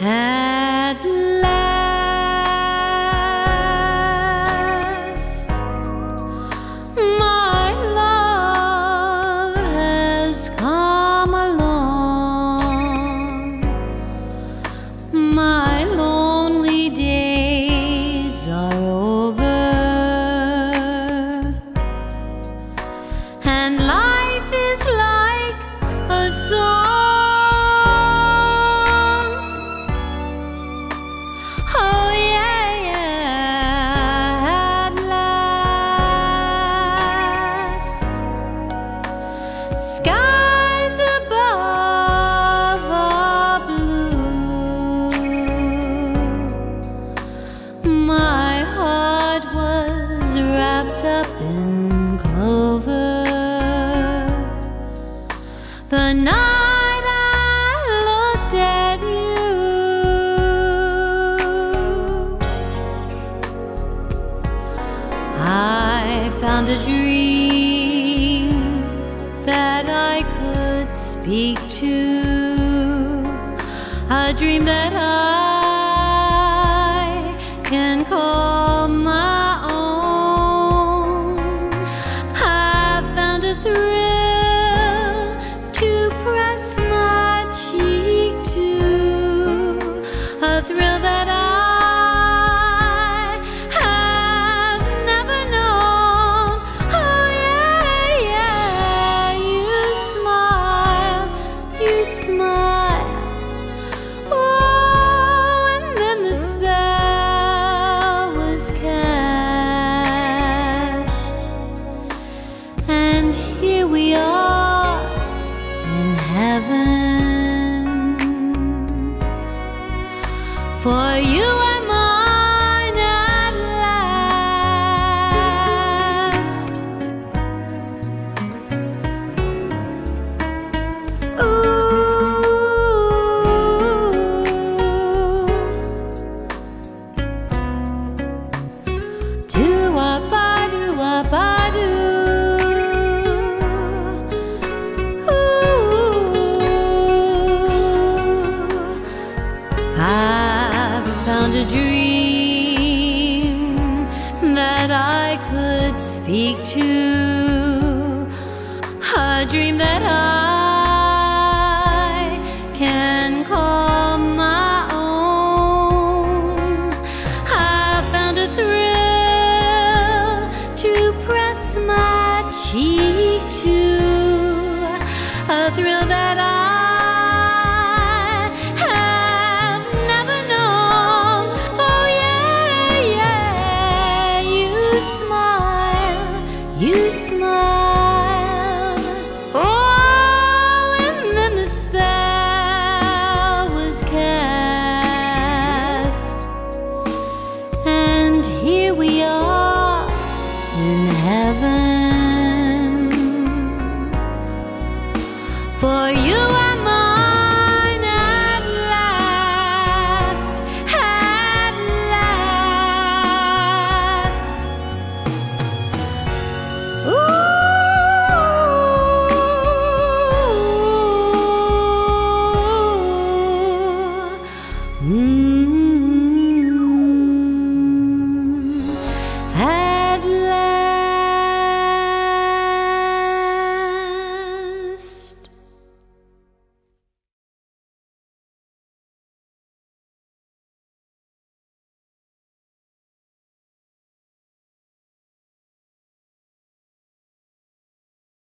At last, my love has come along. My lonely days are over, and life is like a song. Skies above are blue. My heart was wrapped up in clover. The night I looked at you. I found a dream speak to, a dream that I can call my own. I found a thrill to press my cheek to, a thrill that I speak to, a dream that I a thrill that I have never known. Oh yeah, yeah, you smile, you smile. Oh, and then the spell was cast, and here we are in heaven.